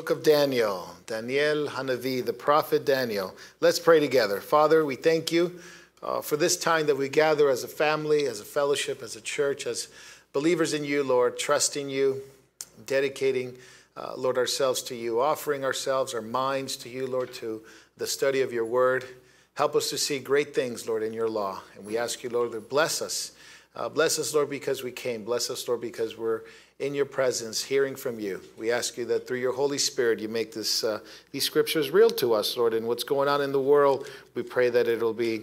Book of Daniel, Daniel Hanavi, the prophet Daniel. Let's pray together. Father, we thank you uh, for this time that we gather as a family, as a fellowship, as a church, as believers in you, Lord, trusting you, dedicating, uh, Lord, ourselves to you, offering ourselves, our minds to you, Lord, to the study of your word. Help us to see great things, Lord, in your law. And we ask you, Lord, to bless us. Uh, bless us, Lord, because we came. Bless us, Lord, because we're in your presence, hearing from you. We ask you that through your Holy Spirit, you make this, uh, these scriptures real to us, Lord, and what's going on in the world. We pray that it'll be,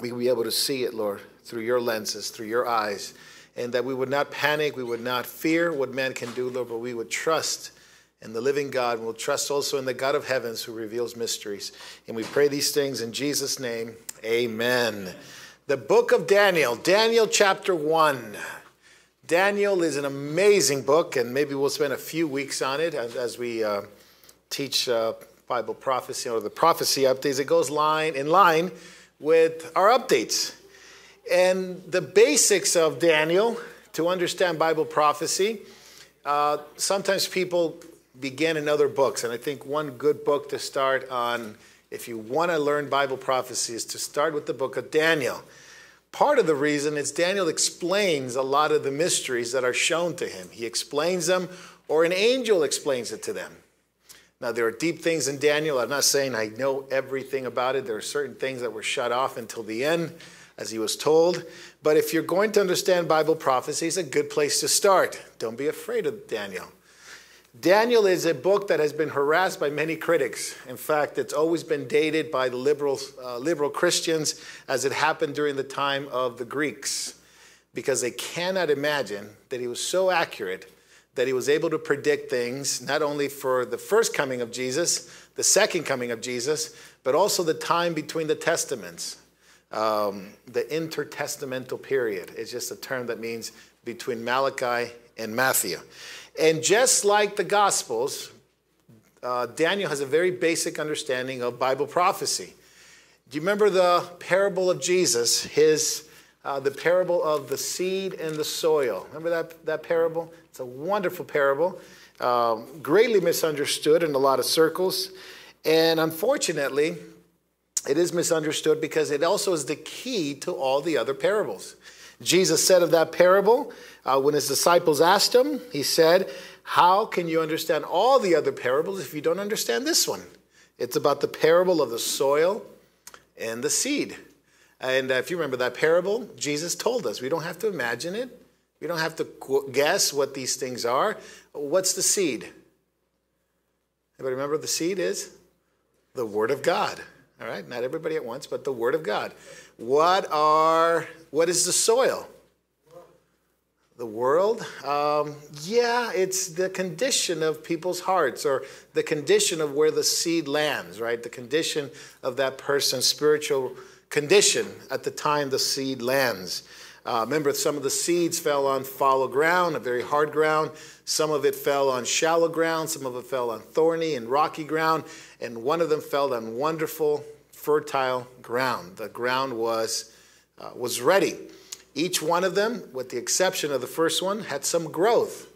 we will be able to see it, Lord, through your lenses, through your eyes, and that we would not panic, we would not fear what man can do, Lord, but we would trust in the living God, and we'll trust also in the God of heavens who reveals mysteries. And we pray these things in Jesus' name. Amen. The book of Daniel, Daniel chapter 1. Daniel is an amazing book, and maybe we'll spend a few weeks on it as, as we uh, teach uh, Bible prophecy or the prophecy updates. It goes line in line with our updates. And the basics of Daniel to understand Bible prophecy, uh, sometimes people begin in other books, and I think one good book to start on if you want to learn Bible prophecy is to start with the book of Daniel. Part of the reason is Daniel explains a lot of the mysteries that are shown to him. He explains them, or an angel explains it to them. Now, there are deep things in Daniel. I'm not saying I know everything about it. There are certain things that were shut off until the end, as he was told. But if you're going to understand Bible prophecy, it's a good place to start. Don't be afraid of Daniel. Daniel is a book that has been harassed by many critics. In fact, it's always been dated by the liberal, uh, liberal Christians as it happened during the time of the Greeks, because they cannot imagine that he was so accurate that he was able to predict things not only for the first coming of Jesus, the second coming of Jesus, but also the time between the testaments. Um, the intertestamental period is just a term that means between Malachi and Matthew. And just like the Gospels, uh, Daniel has a very basic understanding of Bible prophecy. Do you remember the parable of Jesus, his, uh, the parable of the seed and the soil? Remember that, that parable? It's a wonderful parable, um, greatly misunderstood in a lot of circles. And unfortunately, it is misunderstood because it also is the key to all the other parables. Jesus said of that parable, uh, when his disciples asked him, he said, How can you understand all the other parables if you don't understand this one? It's about the parable of the soil and the seed. And if you remember that parable, Jesus told us we don't have to imagine it, we don't have to guess what these things are. What's the seed? Everybody remember the seed is? The Word of God. All right, not everybody at once, but the Word of God. What are what is the soil? The world? Um, yeah, it's the condition of people's hearts or the condition of where the seed lands, right? The condition of that person's spiritual condition at the time the seed lands. Uh, remember, some of the seeds fell on fallow ground, a very hard ground. Some of it fell on shallow ground. Some of it fell on thorny and rocky ground. And one of them fell on wonderful, fertile ground. The ground was uh, was ready. Each one of them, with the exception of the first one, had some growth.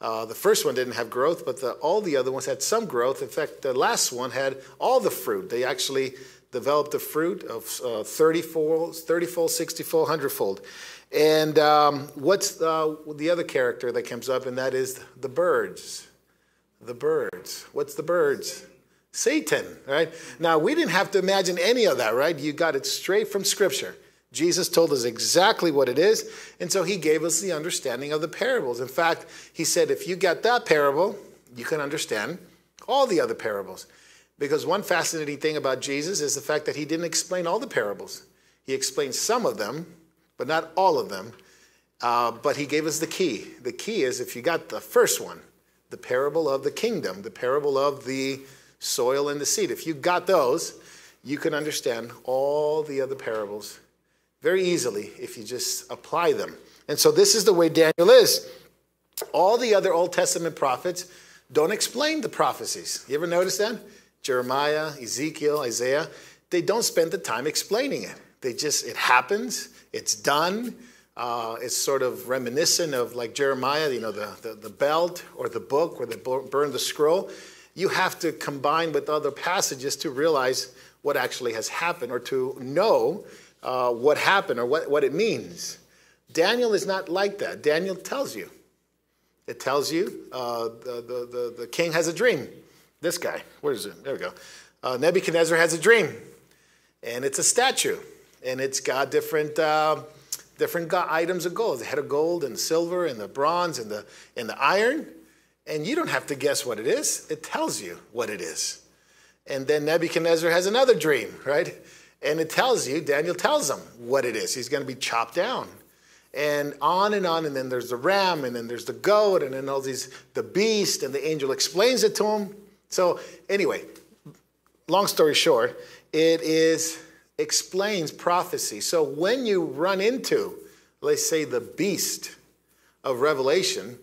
Uh, the first one didn't have growth, but the, all the other ones had some growth. In fact, the last one had all the fruit. They actually developed the fruit of uh, 30 fold, 30 fold, 60 fold, 100 fold. And um, what's uh, the other character that comes up, and that is the birds. The birds. What's the birds? Satan, right? Now, we didn't have to imagine any of that, right? You got it straight from Scripture. Jesus told us exactly what it is, and so he gave us the understanding of the parables. In fact, he said, if you get that parable, you can understand all the other parables. Because one fascinating thing about Jesus is the fact that he didn't explain all the parables. He explained some of them, but not all of them. Uh, but he gave us the key. The key is if you got the first one, the parable of the kingdom, the parable of the soil and the seed, if you got those, you can understand all the other parables very easily if you just apply them. And so this is the way Daniel is. All the other Old Testament prophets don't explain the prophecies. You ever notice that? Jeremiah, Ezekiel, Isaiah, they don't spend the time explaining it. They just, it happens, it's done. Uh, it's sort of reminiscent of like Jeremiah, you know, the, the, the belt or the book where they burn the scroll. You have to combine with other passages to realize what actually has happened or to know uh, what happened or what, what it means. Daniel is not like that. Daniel tells you. It tells you uh, the, the, the, the, king has a dream. This guy, where is it? There we go. Uh, Nebuchadnezzar has a dream, and it's a statue, and it's got different uh, different items of gold, the head of gold and silver and the bronze and the, and the iron. And you don't have to guess what it is. It tells you what it is. And then Nebuchadnezzar has another dream, right? And it tells you, Daniel tells him what it is. He's going to be chopped down. And on and on. And then there's the ram, and then there's the goat, and then all these, the beast, and the angel explains it to him. So, anyway, long story short, it is explains prophecy. So when you run into, let's say, the beast of Revelation,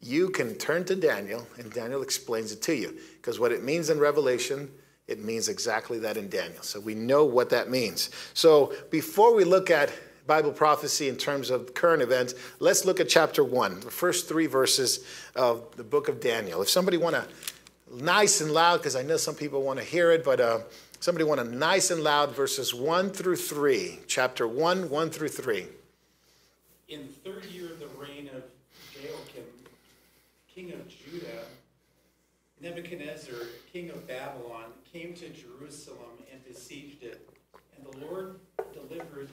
you can turn to Daniel and Daniel explains it to you. Because what it means in Revelation, it means exactly that in Daniel. So we know what that means. So before we look at Bible prophecy in terms of current events, let's look at chapter 1, the first three verses of the book of Daniel. If somebody want to, nice and loud, because I know some people want to hear it, but uh, Somebody want a nice and loud verses 1 through 3, chapter 1, 1 through 3. In the third year of the reign of Jehoiakim, king of Judah, Nebuchadnezzar, king of Babylon, came to Jerusalem and besieged it. And the Lord delivered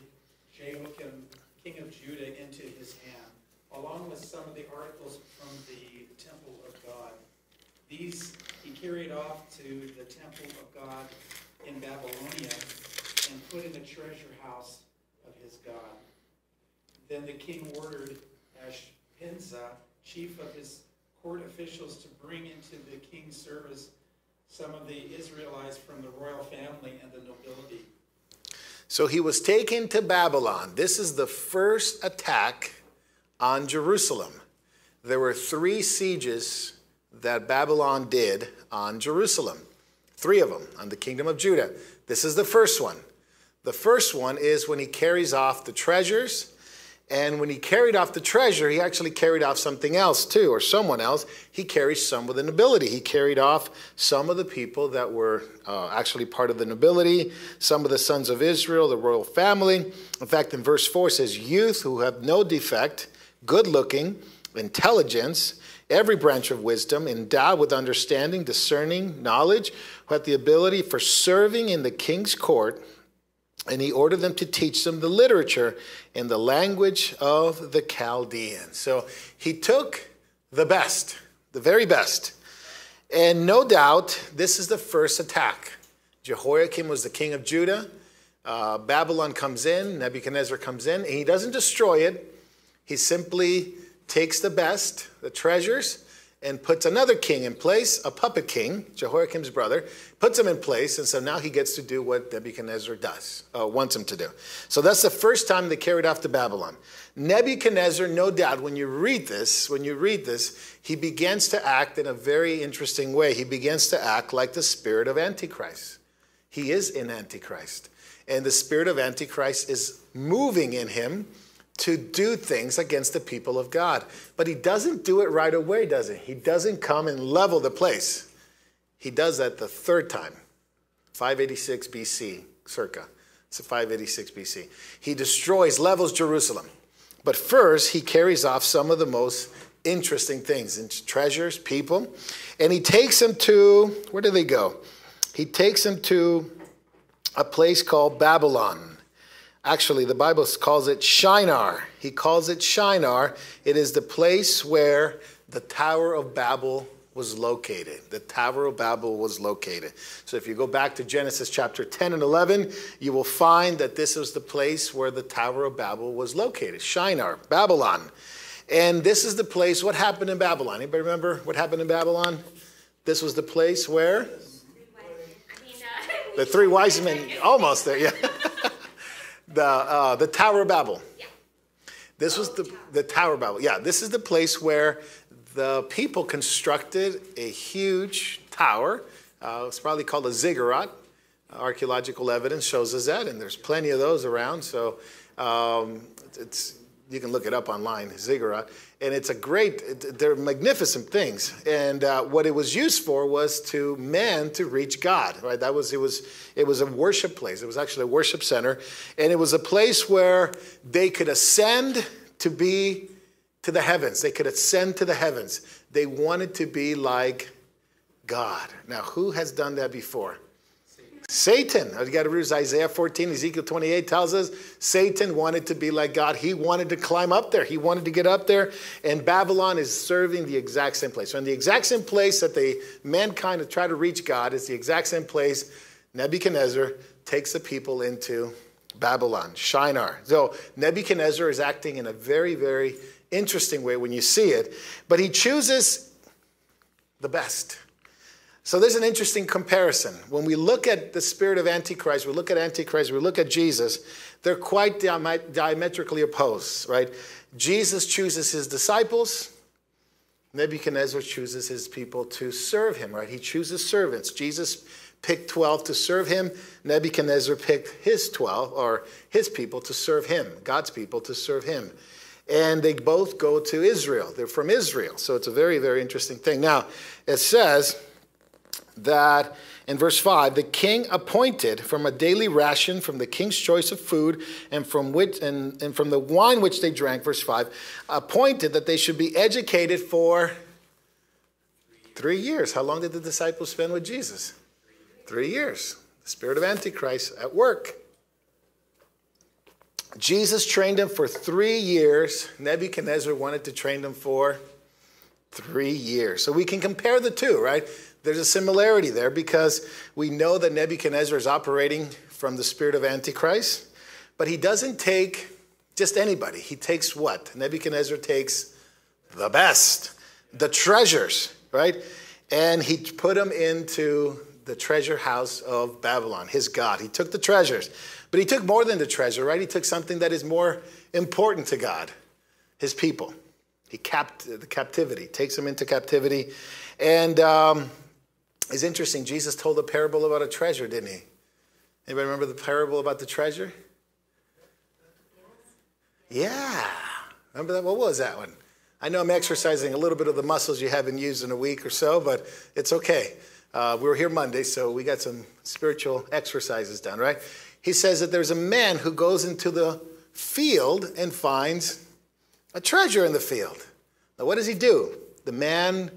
Jehoiakim, king of Judah, into his hand, along with some of the articles from the temple of God. These he carried off to the temple of God in Babylonia and put in the treasure house of his God. Then the king ordered Ashpenazar, chief of his court officials, to bring into the king's service some of the Israelites from the royal family and the nobility. So he was taken to Babylon. This is the first attack on Jerusalem. There were three sieges that Babylon did on Jerusalem. Three of them on the kingdom of Judah. This is the first one. The first one is when he carries off the treasures. And when he carried off the treasure, he actually carried off something else too, or someone else. He carried some of the nobility. He carried off some of the people that were uh, actually part of the nobility, some of the sons of Israel, the royal family. In fact, in verse 4 says, Youth who have no defect, good looking, intelligence, every branch of wisdom, endowed with understanding, discerning, knowledge, who had the ability for serving in the king's court, and he ordered them to teach them the literature in the language of the Chaldeans. So he took the best, the very best. And no doubt, this is the first attack. Jehoiakim was the king of Judah. Uh, Babylon comes in, Nebuchadnezzar comes in, and he doesn't destroy it. He simply takes the best, the treasures, and puts another king in place, a puppet king, Jehoiakim's brother, puts him in place, and so now he gets to do what Nebuchadnezzar does, uh, wants him to do. So that's the first time they carried off to Babylon. Nebuchadnezzar, no doubt, when you read this, when you read this, he begins to act in a very interesting way. He begins to act like the spirit of Antichrist. He is in Antichrist. And the spirit of Antichrist is moving in him to do things against the people of God. But he doesn't do it right away, does he? He doesn't come and level the place. He does that the third time, 586 BC, circa. It's 586 BC. He destroys, levels Jerusalem. But first, he carries off some of the most interesting things treasures, people. And he takes them to, where do they go? He takes them to a place called Babylon. Actually, the Bible calls it Shinar. He calls it Shinar. It is the place where the Tower of Babel was located. The Tower of Babel was located. So if you go back to Genesis chapter 10 and 11, you will find that this was the place where the Tower of Babel was located Shinar, Babylon. And this is the place, what happened in Babylon? Anybody remember what happened in Babylon? This was the place where? The three wise men, almost there, yeah. the, uh, the Tower of Babel. Yeah. This was the, the Tower of Babel. Yeah, this is the place where the people constructed a huge tower. Uh, it's probably called a ziggurat. Archaeological evidence shows us that, and there's plenty of those around. So um, it's You can look it up online, ziggurat. And it's a great, they're magnificent things. And uh, what it was used for was to man to reach God, right? That was, it was, it was a worship place. It was actually a worship center. And it was a place where they could ascend to be to the heavens. They could ascend to the heavens. They wanted to be like God. Now, who has done that before? Satan. You got to read Isaiah 14, Ezekiel 28 tells us Satan wanted to be like God. He wanted to climb up there. He wanted to get up there. And Babylon is serving the exact same place. So, in the exact same place that the mankind try to reach God, it's the exact same place Nebuchadnezzar takes the people into Babylon, Shinar. So, Nebuchadnezzar is acting in a very, very interesting way when you see it, but he chooses the best. So there's an interesting comparison. When we look at the spirit of Antichrist, we look at Antichrist, we look at Jesus, they're quite diametrically opposed, right? Jesus chooses his disciples. Nebuchadnezzar chooses his people to serve him, right? He chooses servants. Jesus picked 12 to serve him. Nebuchadnezzar picked his 12 or his people to serve him, God's people to serve him and they both go to Israel. They're from Israel. So it's a very, very interesting thing. Now, it says that in verse 5 the king appointed from a daily ration from the king's choice of food and from which and, and from the wine which they drank verse 5 appointed that they should be educated for three years how long did the disciples spend with jesus three years the spirit of antichrist at work Jesus trained them for three years. Nebuchadnezzar wanted to train them for three years. So we can compare the two, right? There's a similarity there because we know that Nebuchadnezzar is operating from the spirit of Antichrist, but he doesn't take just anybody. He takes what? Nebuchadnezzar takes the best, the treasures, right? And he put them into the treasure house of Babylon, his God. He took the treasures. But he took more than the treasure, right? He took something that is more important to God, his people. He capped the captivity, takes them into captivity. And um, it's interesting, Jesus told a parable about a treasure, didn't he? Anybody remember the parable about the treasure? Yeah. Remember that? What was that one? I know I'm exercising a little bit of the muscles you haven't used in a week or so, but it's okay. Uh, we were here Monday, so we got some spiritual exercises done, right? he says that there's a man who goes into the field and finds a treasure in the field. Now, what does he do? The man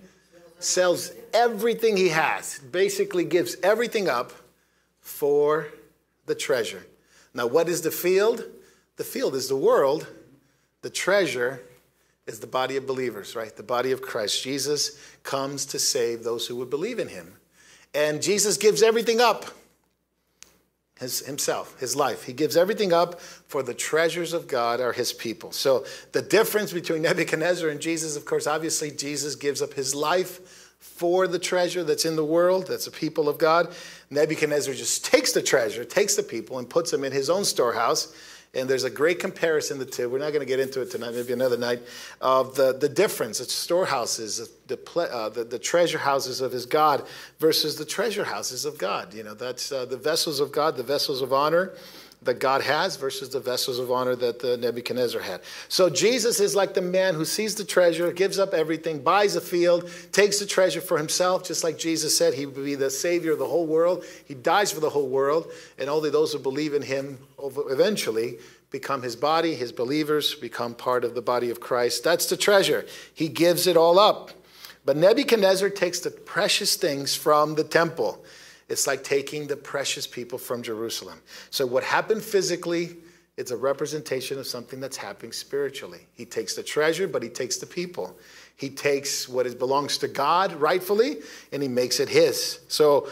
sells everything he has, basically gives everything up for the treasure. Now, what is the field? The field is the world. The treasure is the body of believers, right? The body of Christ. Jesus comes to save those who would believe in him. And Jesus gives everything up his, himself, his life. He gives everything up for the treasures of God are his people. So the difference between Nebuchadnezzar and Jesus, of course, obviously Jesus gives up his life for the treasure that's in the world, that's the people of God. Nebuchadnezzar just takes the treasure, takes the people, and puts them in his own storehouse and there's a great comparison the two. We're not going to get into it tonight, maybe another night, of the, the difference, the storehouses, the, uh, the, the, treasure houses of his God versus the treasure houses of God. You know, that's uh, the vessels of God, the vessels of honor that God has versus the vessels of honor that the Nebuchadnezzar had. So Jesus is like the man who sees the treasure, gives up everything, buys a field, takes the treasure for himself, just like Jesus said he would be the savior of the whole world. He dies for the whole world, and only those who believe in him eventually become his body, his believers become part of the body of Christ. That's the treasure. He gives it all up. But Nebuchadnezzar takes the precious things from the temple. It's like taking the precious people from Jerusalem. So, what happened physically, it's a representation of something that's happening spiritually. He takes the treasure, but he takes the people. He takes what is, belongs to God rightfully, and he makes it his. So,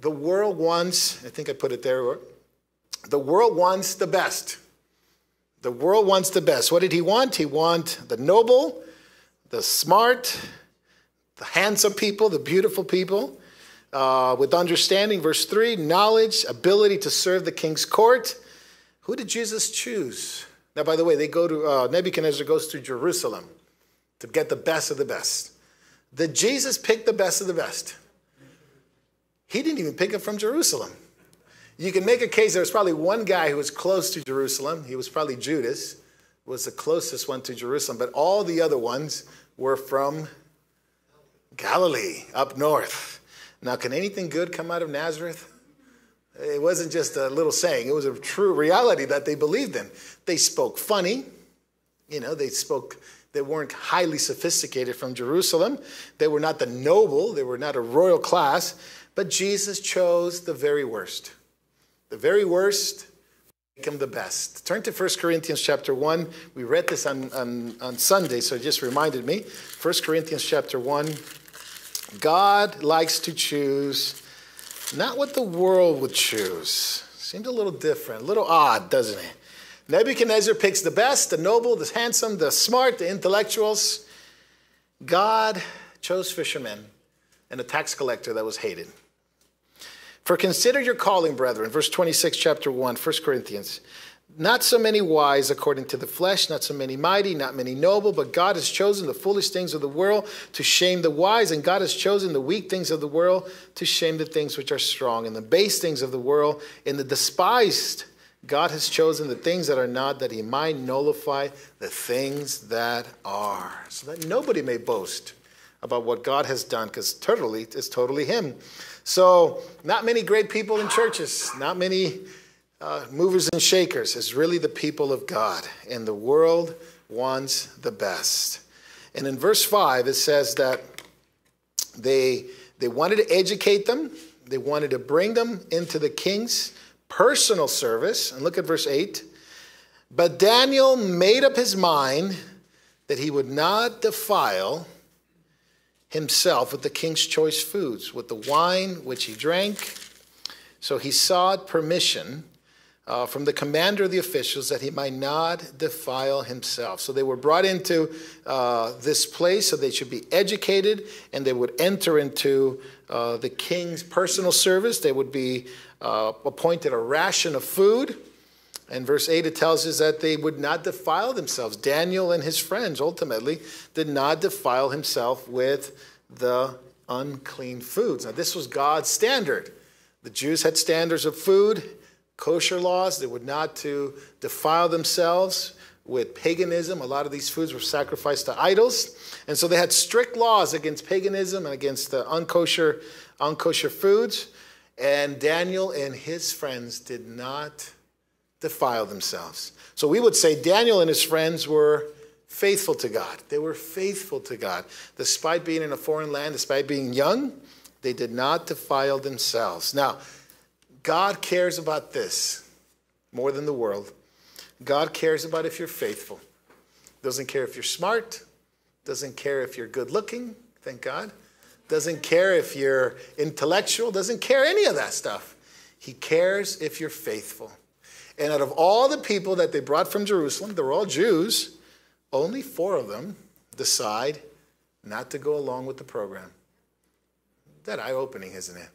the world wants, I think I put it there, the world wants the best. The world wants the best. What did he want? He want the noble, the smart, the handsome people, the beautiful people uh, with understanding. Verse 3 knowledge, ability to serve the king's court. Who did Jesus choose? Now, by the way, they go to, uh, Nebuchadnezzar goes to Jerusalem to get the best of the best. Did Jesus pick the best of the best? He didn't even pick it from Jerusalem. You can make a case there was probably one guy who was close to Jerusalem. He was probably Judas, was the closest one to Jerusalem, but all the other ones were from Galilee, up north. Now, can anything good come out of Nazareth? It wasn't just a little saying, it was a true reality that they believed in. They spoke funny, you know, they spoke, they weren't highly sophisticated from Jerusalem. They were not the noble, they were not a royal class, but Jesus chose the very worst. The very worst make him the best. Turn to 1 Corinthians chapter 1. We read this on, on, on Sunday, so it just reminded me. 1 Corinthians chapter 1. God likes to choose not what the world would choose. Seemed a little different, a little odd, doesn't it? Nebuchadnezzar picks the best, the noble, the handsome, the smart, the intellectuals. God chose fishermen and a tax collector that was hated. For consider your calling, brethren, verse 26, chapter 1, 1 Corinthians. Not so many wise according to the flesh, not so many mighty, not many noble, but God has chosen the foolish things of the world to shame the wise, and God has chosen the weak things of the world to shame the things which are strong, and the base things of the world, and the despised. God has chosen the things that are not, that he might nullify the things that are, so that nobody may boast about what God has done, because totally it's totally him. So, not many great people in churches, not many uh, movers and shakers is really the people of God, and the world wants the best. And in verse 5, it says that they, they wanted to educate them, they wanted to bring them into the king's personal service. And look at verse 8. But Daniel made up his mind that he would not defile himself with the king's choice foods, with the wine which he drank. So he sought permission uh, from the commander of the officials that he might not defile himself. So they were brought into uh, this place so they should be educated and they would enter into uh, the king's personal service. They would be uh, appointed a ration of food. And verse 8, it tells us that they would not defile themselves. Daniel and his friends ultimately did not defile himself with the unclean foods. Now, this was God's standard. The Jews had standards of food kosher laws. They were not to defile themselves with paganism. A lot of these foods were sacrificed to idols. And so they had strict laws against paganism and against the unkosher, unkosher foods. And Daniel and his friends did not defile themselves. So we would say Daniel and his friends were faithful to God. They were faithful to God. Despite being in a foreign land, despite being young, they did not defile themselves. Now, God cares about this more than the world. God cares about if you're faithful. Doesn't care if you're smart, doesn't care if you're good looking, thank God. Doesn't care if you're intellectual, doesn't care any of that stuff. He cares if you're faithful. And out of all the people that they brought from Jerusalem, they're all Jews, only four of them decide not to go along with the program. That eye opening, isn't it?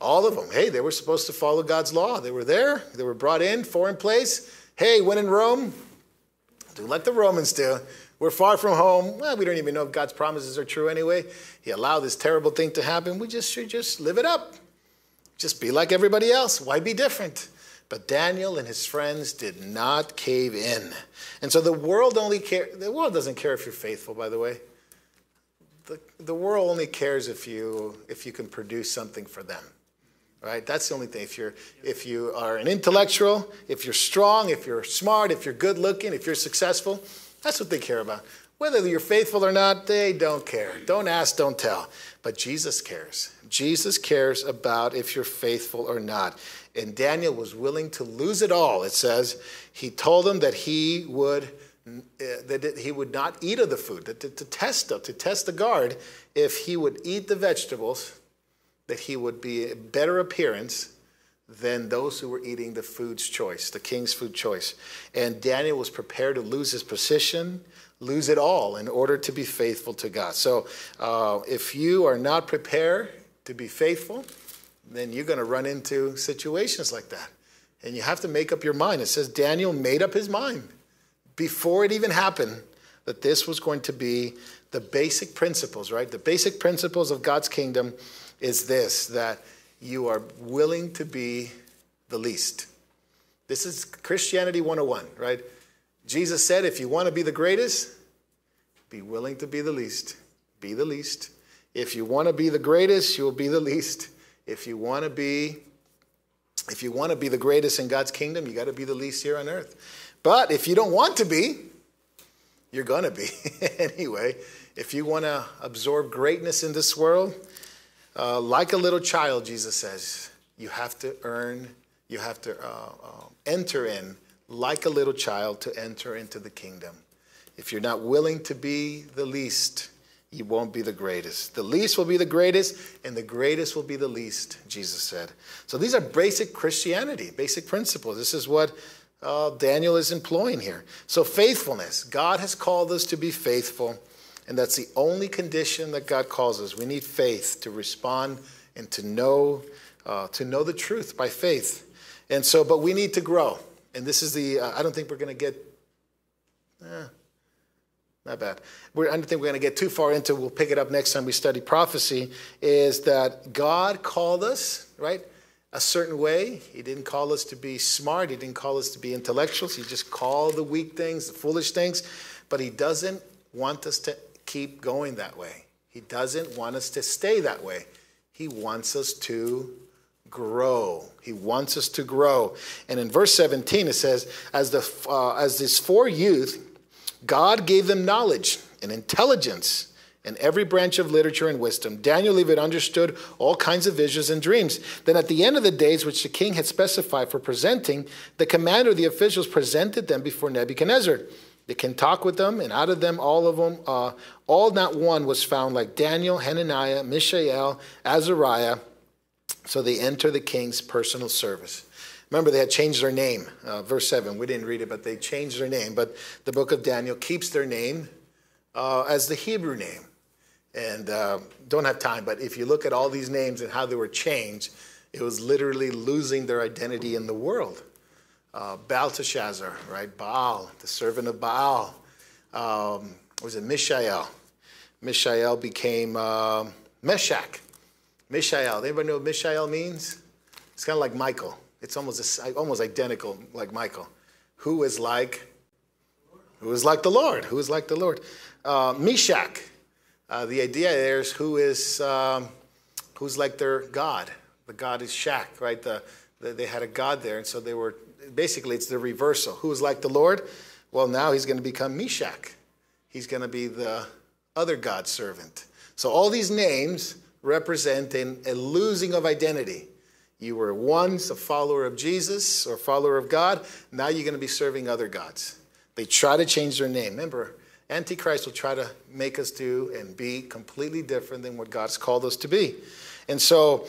All of them. Hey, they were supposed to follow God's law. They were there. They were brought in, foreign place. Hey, when in Rome, do like the Romans do. We're far from home. Well, we don't even know if God's promises are true anyway. He allowed this terrible thing to happen. We just should just live it up. Just be like everybody else. Why be different? But Daniel and his friends did not cave in. And so the world only care the world doesn't care if you're faithful, by the way. The, the world only cares if you if you can produce something for them right? That's the only thing. If you're if you are an intellectual if you're strong if you're smart if you're good looking if you're successful that's what they care about. Whether you're faithful or not they don't care. Don't ask don't tell. But jesus cares. Jesus cares about if you're faithful or not. And daniel was willing to lose it all it says. He told them that he would uh, that he would not eat of the food to, to, to test to test the guard if he would eat the vegetables that he would be a better appearance than those who were eating the food's choice, the king's food choice. And Daniel was prepared to lose his position, lose it all in order to be faithful to God. So uh, if you are not prepared to be faithful, then you're going to run into situations like that. And you have to make up your mind. It says Daniel made up his mind before it even happened that this was going to be the basic principles, right? The basic principles of God's kingdom is this that you are willing to be the least. This is Christianity 101, right? Jesus said, if you want to be the greatest, be willing to be the least. Be the least. If you want to be the greatest, you'll be the least. If you want to be if you want to be the greatest in God's kingdom, you got to be the least here on earth. But if you don't want to be, you're going to be anyway. If you want to absorb greatness in this world, uh, like a little child, Jesus says, you have to earn, you have to uh, uh, enter in like a little child to enter into the kingdom. If you're not willing to be the least, you won't be the greatest. The least will be the greatest, and the greatest will be the least, Jesus said. So these are basic Christianity, basic principles. This is what uh, Daniel is employing here. So, faithfulness. God has called us to be faithful, and that's the only condition that God calls us. We need faith to respond and to know, uh, to know the truth by faith. And so, but we need to grow. And this is the, uh, I don't think we're going to get, eh, not bad. We're, I don't think we're going to get too far into. We'll pick it up next time we study prophecy. Is that God called us right a certain way? He didn't call us to be smart. He didn't call us to be intellectuals. He just called the weak things, the foolish things. But He doesn't want us to keep going that way. He doesn't want us to stay that way. He wants us to grow. He wants us to grow. And in verse 17 it says, as the uh, as this four youth God gave them knowledge and intelligence in every branch of literature and wisdom. Daniel even understood all kinds of visions and dreams. Then, at the end of the days which the king had specified for presenting, the commander of the officials presented them before Nebuchadnezzar. The can talk with them, and out of them, all of them, uh, all not one was found like Daniel, Hananiah, Mishael, Azariah. So they enter the king's personal service. Remember, they had changed their name. Uh, verse 7, we didn't read it, but they changed their name. But the book of Daniel keeps their name uh, as the Hebrew name. And uh, don't have time, but if you look at all these names and how they were changed, it was literally losing their identity in the world. Uh, Belteshazzar, right? Baal, the servant of Baal. Um, was it Mishael? Mishael became uh, Meshach. Mishael. Anybody know what Mishael means? It's kind of like Michael. It's almost, almost identical like Michael. Who is like, who is like the Lord? Who is like the Lord? Uh, Meshach. Uh, the idea there is who is, um, who's like their God. The God is Shach, right? The, they had a God there, and so they were, basically it's the reversal. Who is like the Lord? Well, now he's going to become Meshach. He's going to be the other God servant. So all these names represent an, a losing of identity. You were once a follower of Jesus or follower of God. Now you're going to be serving other gods. They try to change their name. Remember, Antichrist will try to make us do and be completely different than what God's called us to be. And so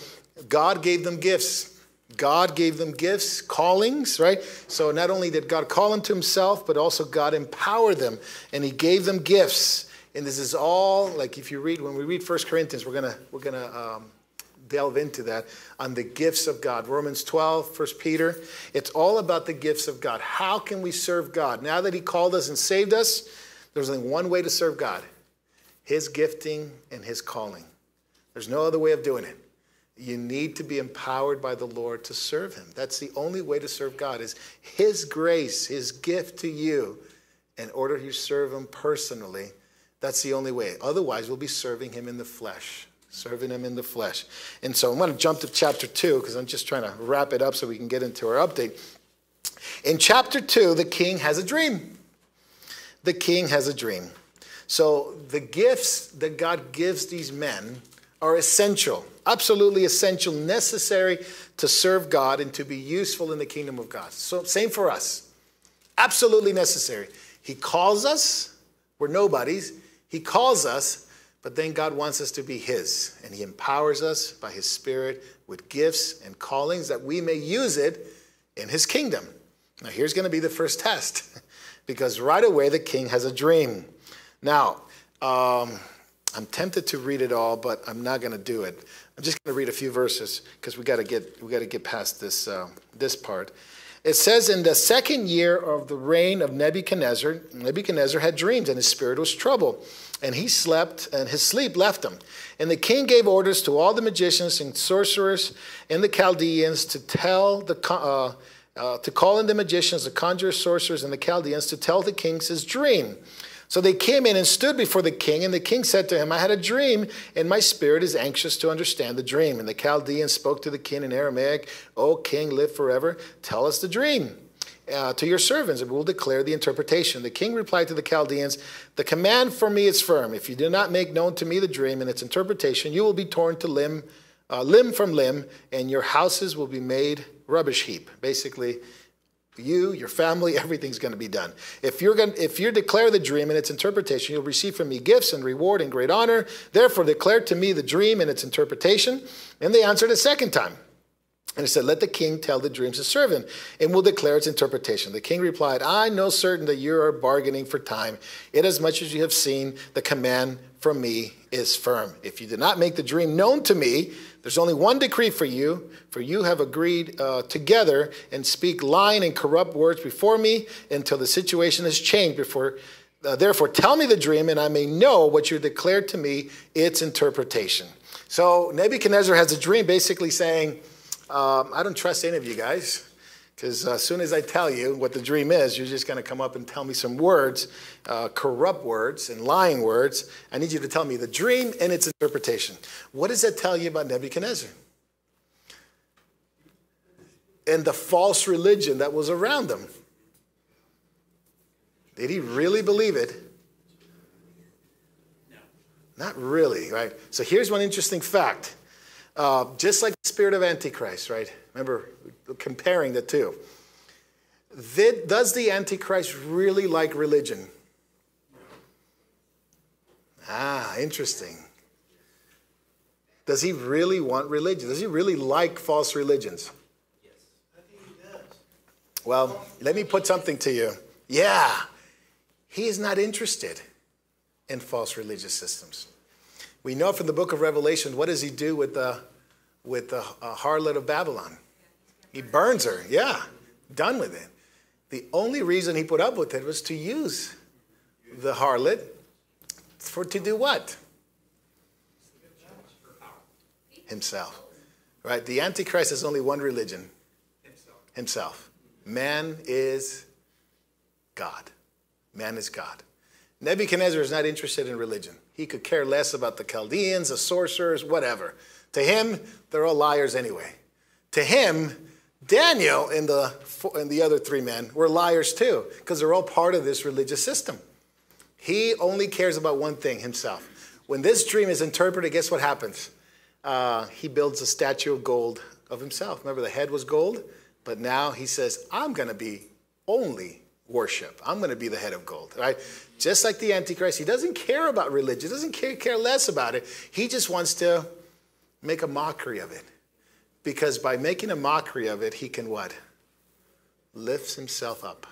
God gave them gifts. God gave them gifts, callings, right? So not only did God call them to himself, but also God empowered them and he gave them gifts. And this is all like if you read when we read First Corinthians, we're gonna we're gonna um, delve into that on the gifts of God. Romans 12, 1 Peter. It's all about the gifts of God. How can we serve God? Now that He called us and saved us, there's only one way to serve God His gifting and His calling. There's no other way of doing it. You need to be empowered by the Lord to serve Him. That's the only way to serve God is His grace, His gift to you in order to serve Him personally. That's the only way. Otherwise, we'll be serving Him in the flesh serving him in the flesh. And so I'm going to jump to chapter 2 because I'm just trying to wrap it up so we can get into our update. In chapter 2, the king has a dream. The king has a dream. So the gifts that God gives these men are essential, absolutely essential, necessary to serve God and to be useful in the kingdom of God. So, same for us. Absolutely necessary. He calls us, we're nobodies. He calls us but then God wants us to be His, and He empowers us by His Spirit with gifts and callings that we may use it in His kingdom. Now, here's going to be the first test, because right away the king has a dream. Now, um, I'm tempted to read it all, but I'm not going to do it. I'm just going to read a few verses because we got to get we got to get past this uh, this part. It says, In the second year of the reign of Nebuchadnezzar, Nebuchadnezzar had dreams, and his spirit was troubled and he slept, and his sleep left him. And the king gave orders to all the magicians and sorcerers and the Chaldeans to tell the uh, uh, to call in the magicians, the conjurers, sorcerers, and the Chaldeans to tell the kings his dream. So they came in and stood before the king, and the king said to him, I had a dream, and my spirit is anxious to understand the dream. And the Chaldeans spoke to the king in Aramaic, O king, live forever. Tell us the dream. Uh, to your servants, and we will declare the interpretation. The king replied to the Chaldeans, The command for me is firm. If you do not make known to me the dream and its interpretation, you will be torn to limb, uh, limb from limb, and your houses will be made rubbish heap. Basically, you, your family, everything's going to be done. If you're going, if you declare the dream and its interpretation, you'll receive from me gifts and reward and great honor. Therefore, declare to me the dream and its interpretation. And they answered a second time. And he said, Let the king tell the dreams to servant, and will declare its interpretation. The king replied, I know certain that you are bargaining for time, inasmuch as you have seen the command from me is firm. If you do not make the dream known to me, there's only one decree for you, for you have agreed uh, together and speak lying and corrupt words before me until the situation has changed. Before, uh, therefore, tell me the dream, and I may know what you declared to me, its interpretation. So Nebuchadnezzar has a dream, basically saying, um, "I don't trust any of you guys." Because uh, as soon as I tell you what the dream is, you're just going to come up and tell me some words, uh, corrupt words and lying words. I need you to tell me the dream and its interpretation. What does that tell you about Nebuchadnezzar? And the false religion that was around him. Did he really believe it? No. Not really, right? So here's one interesting fact. Uh, just like the spirit of Antichrist, right? Remember, comparing the two. Does the Antichrist really like religion? Ah, interesting. Does he really want religion? Does he really like false religions? Yes. I think he does. Well, let me put something to you. Yeah, he is not interested in false religious systems. We know from the book of Revelation, what does he do with the, with the uh, harlot of Babylon? He burns her. Yeah, done with it. The only reason he put up with it was to use the harlot for to do what? Himself. Right? The Antichrist has only one religion Himself. himself. Man is God. Man is God. Nebuchadnezzar is not interested in religion. He could care less about the Chaldeans, the sorcerers, whatever. To him, they're all liars anyway. To him, Daniel and the, and the other three men were liars too, because they're all part of this religious system. He only cares about one thing himself. When this dream is interpreted, guess what happens? Uh, he builds a statue of gold of himself. Remember, the head was gold, but now he says, I'm going to be only worship. I'm going to be the head of gold, right? Just like the Antichrist, he doesn't care about religion, doesn't care, care less about it. He just wants to make a mockery of it. Because by making a mockery of it, he can what? Lifts himself up.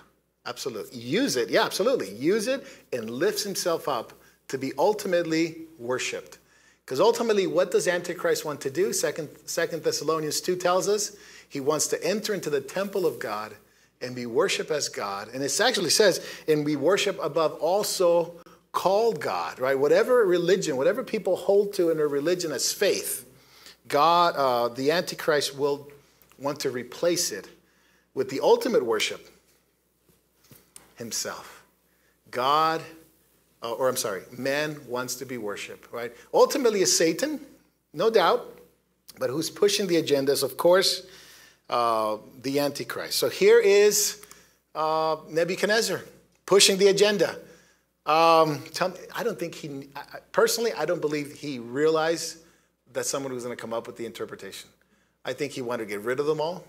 Absolutely. Use it. Yeah, absolutely. Use it and lifts himself up to be ultimately worshiped. Because ultimately, what does Antichrist want to do? Second, Second Thessalonians 2 tells us he wants to enter into the temple of God and be worshiped as God. And it actually says, and we worship above also called God, right? Whatever religion, whatever people hold to in their religion as faith, God, uh, the Antichrist will want to replace it with the ultimate worship himself. God, uh, or I'm sorry, man wants to be worshiped, right? Ultimately, is Satan, no doubt, but who's pushing the agendas, of course, uh, the Antichrist. So here is uh, Nebuchadnezzar pushing the agenda. Um, me, I don't think he, I, personally, I don't believe he realized that someone was going to come up with the interpretation. I think he wanted to get rid of them all.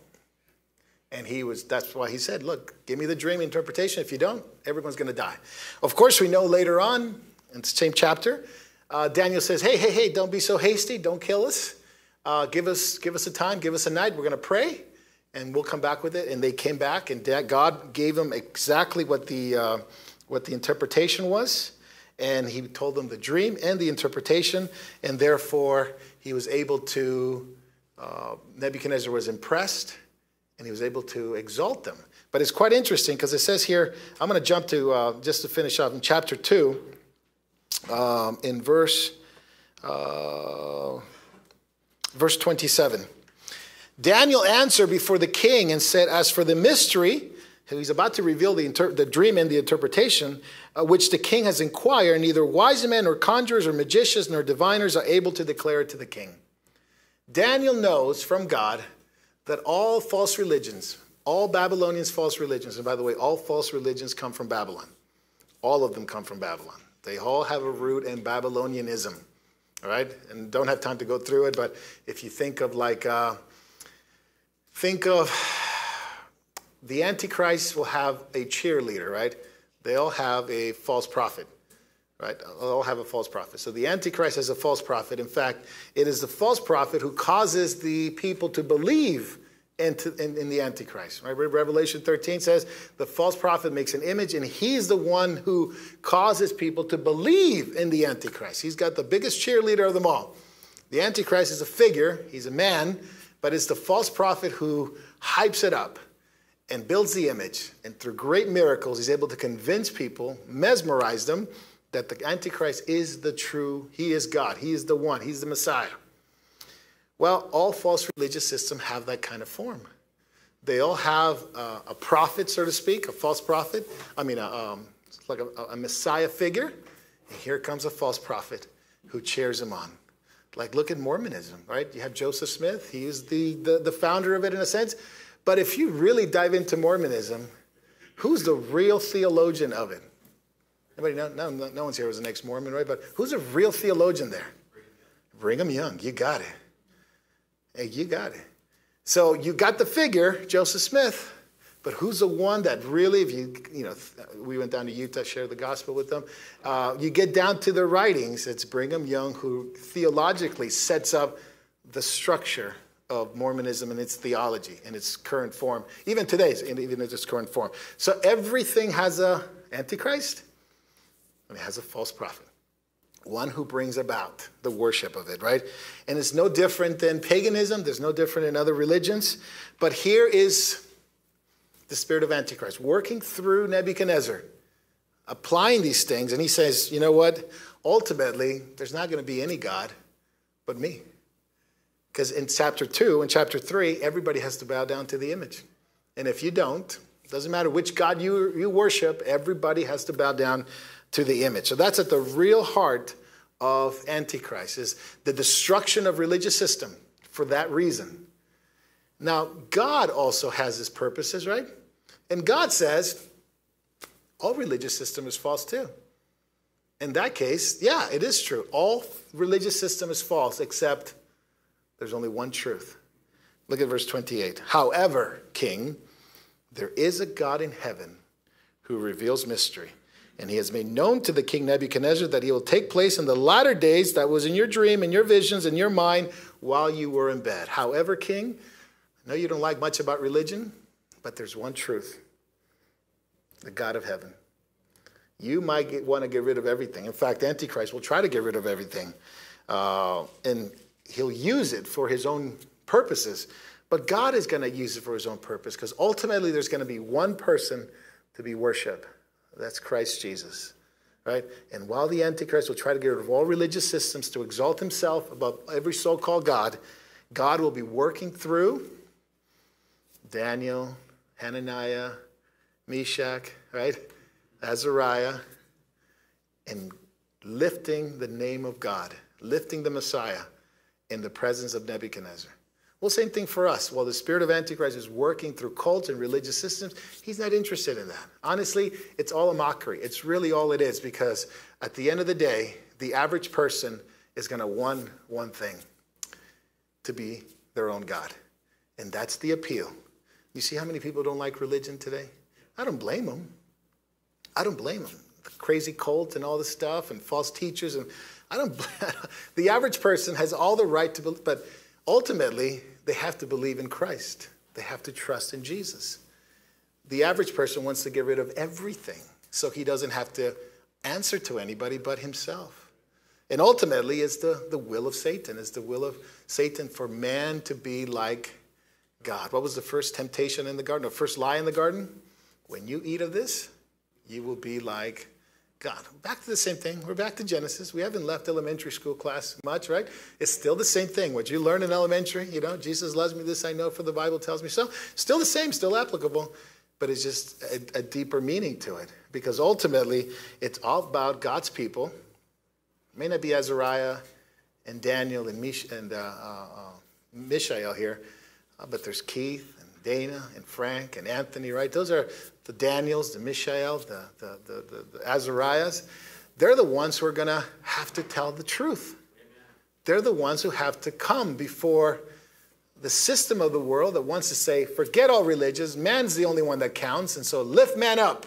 And he was, that's why he said, look, give me the dream interpretation. If you don't, everyone's going to die. Of course, we know later on in the same chapter, uh, Daniel says, hey, hey, hey, don't be so hasty. Don't kill us. Uh, give us. Give us a time. Give us a night. We're going to pray and we'll come back with it. And they came back and God gave them exactly what the, uh, what the interpretation was. And he told them the dream and the interpretation. And therefore, he was able to, uh, Nebuchadnezzar was impressed and he was able to exalt them. But it's quite interesting because it says here, I'm going to jump to, uh, just to finish off in chapter 2, um, in verse, uh, verse 27. Daniel answered before the king and said, As for the mystery, he's about to reveal the, the dream and the interpretation, uh, which the king has inquired, neither wise men nor conjurers or magicians nor diviners are able to declare it to the king. Daniel knows from God that all false religions, all Babylonians' false religions, and by the way, all false religions come from Babylon. All of them come from Babylon. They all have a root in Babylonianism. All right? And don't have time to go through it, but if you think of like, uh, think of the Antichrist will have a cheerleader, right? They all have a false prophet, right? They all have a false prophet. So the Antichrist has a false prophet. In fact, it is the false prophet who causes the people to believe in, in, the Antichrist. Right? Revelation 13 says the false prophet makes an image, and he's the one who causes people to believe in the Antichrist. He's got the biggest cheerleader of them all. The Antichrist is a figure, he's a man, but it's the false prophet who hypes it up and builds the image. And through great miracles, he's able to convince people, mesmerize them, that the Antichrist is the true, he is God, he is the one, he's the Messiah. Well, all false religious systems have that kind of form. They all have uh, a prophet, so to speak, a false prophet. I mean, a, um, like a, a Messiah figure. And here comes a false prophet who cheers him on. Like, look at Mormonism, right? You have Joseph Smith. He's the, the, the founder of it in a sense. But if you really dive into Mormonism, who's the real theologian of it? Anybody know? No, no, no one's here was an ex-Mormon, right? But who's a real theologian there? Brigham Young. You got it. Hey, you got it. So you got the figure, Joseph Smith, but who's the one that really, if you, you know, we went down to Utah, shared the gospel with them. Uh, you get down to the writings, it's Brigham Young who theologically sets up the structure of Mormonism and its theology in its current form, even today's, even in its current form. So everything has a antichrist and it has a false prophet one who brings about the worship of it, right? And it's no different than paganism, there's no different in other religions. But here is the spirit of Antichrist working through Nebuchadnezzar, applying these things. And he says, you know what? Ultimately, there's not going to be any God but me. Because in chapter 2 and chapter 3, everybody has to bow down to the image. And if you don't, doesn't matter which God you, you worship, everybody has to bow down to the image. So that's at the real heart of Antichrist, is the destruction of religious system for that reason. Now, God also has his purposes, right? And God says, all religious system is false too. In that case, yeah, it is true. All religious system is false, except there's only one truth. Look at verse 28. However, king, there is a God in heaven who reveals mystery. And he has made known to the king Nebuchadnezzar that he will take place in the latter days that was in your dream, in your visions, in your mind while you were in bed. However, king, I know you don't like much about religion, but there's one truth the God of heaven. You might get, want to get rid of everything. In fact, Antichrist will try to get rid of everything. Uh, and he'll use it for his own purposes. But God is going to use it for his own purpose because ultimately there's going to be one person to be worshiped that's Christ Jesus. Right? And while the Antichrist will try to get rid of all religious systems to exalt himself above every so called God, God will be working through Daniel, Hananiah, Meshach, right? Azariah, and lifting the name of God, lifting the Messiah in the presence of Nebuchadnezzar. Well, same thing for us. While the spirit of Antichrist is working through cults and religious systems, he's not interested in that. Honestly, it's all a mockery. It's really all it is because at the end of the day, the average person is going to want one thing to be their own God. And that's the appeal. You see how many people don't like religion today? I don't blame them. I don't blame them. The crazy cult and all this stuff and false teachers and I don't the average person has all the right to believe, but ultimately they have to believe in Christ. They have to trust in Jesus. The average person wants to get rid of everything so he doesn't have to answer to anybody but himself. And ultimately, it's the, the will of Satan. It's the will of Satan for man to be like God. What was the first temptation in the garden, the first lie in the garden? When you eat of this, you will be like God. Back to the same thing. We're back to Genesis. We haven't left elementary school class much, right? It's still the same thing. What you learn in elementary, you know, Jesus loves me, this I know, for the Bible tells me so. Still the same, still applicable, but it's just a, a deeper meaning to it. Because ultimately, it's all about God's people. It may not be Azariah and Daniel and, Mish- and uh, uh, uh, Mishael here, Uh, but there's Keith and Dana and Frank and Anthony, right? Those are the Daniels, the Mishael, the, the, the, the, the Azariahs. They're the ones who are going to have to tell the truth. They're the ones who have to come before the system of the world that wants to say, forget all religions, man's the only one that counts, and so lift man up.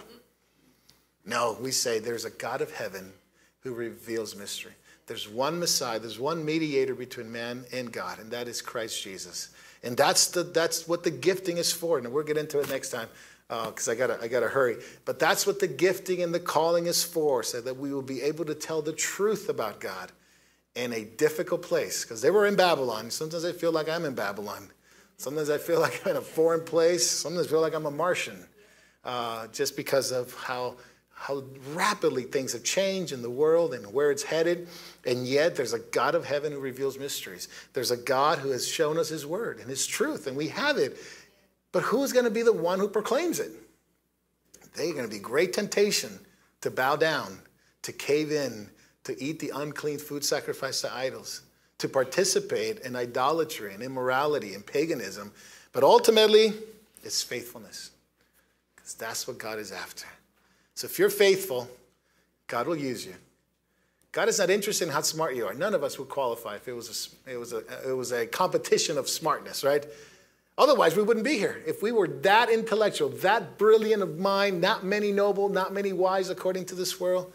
No, we say there's a God of heaven who reveals mystery. There's one Messiah, there's one mediator between man and God, and that is Christ Jesus. And that's, the, that's what the gifting is for. And we'll get into it next time because uh, I gotta I gotta hurry. But that's what the gifting and the calling is for, so that we will be able to tell the truth about God in a difficult place. Because they were in Babylon. Sometimes I feel like I'm in Babylon. Sometimes I feel like I'm in a foreign place. Sometimes I feel like I'm a Martian, uh, just because of how how rapidly things have changed in the world and where it's headed. And yet, there's a God of heaven who reveals mysteries. There's a God who has shown us his word and his truth, and we have it. But who's going to be the one who proclaims it? They're going to be great temptation to bow down, to cave in, to eat the unclean food sacrificed to idols, to participate in idolatry and immorality and paganism. But ultimately, it's faithfulness, because that's what God is after. So if you're faithful, God will use you. God is not interested in how smart you are. None of us would qualify if it was a, it was a, it was a competition of smartness, right? Otherwise, we wouldn't be here. If we were that intellectual, that brilliant of mind, not many noble, not many wise according to this world.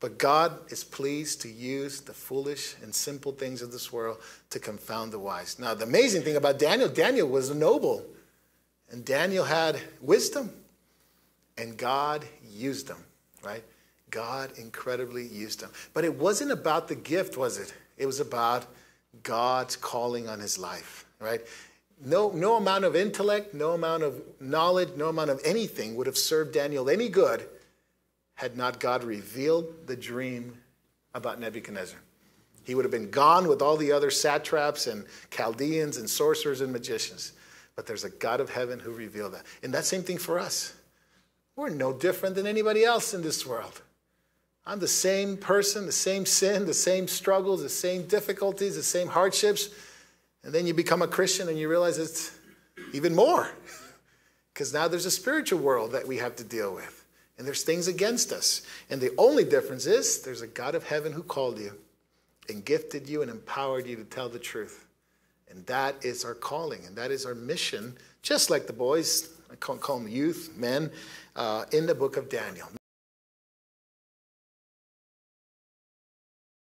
But God is pleased to use the foolish and simple things of this world to confound the wise. Now, the amazing thing about Daniel, Daniel was a noble, and Daniel had wisdom, and God used them, right? God incredibly used them. But it wasn't about the gift, was it? It was about God's calling on his life, right? No, no amount of intellect, no amount of knowledge, no amount of anything would have served Daniel any good had not God revealed the dream about Nebuchadnezzar. He would have been gone with all the other satraps and Chaldeans and sorcerers and magicians. But there's a God of heaven who revealed that. And that same thing for us. We're no different than anybody else in this world. I'm the same person, the same sin, the same struggles, the same difficulties, the same hardships. And then you become a Christian and you realize it's even more. Because now there's a spiritual world that we have to deal with. And there's things against us. And the only difference is there's a God of heaven who called you and gifted you and empowered you to tell the truth. And that is our calling and that is our mission, just like the boys, I call, them youth, men, uh, in the book of Daniel.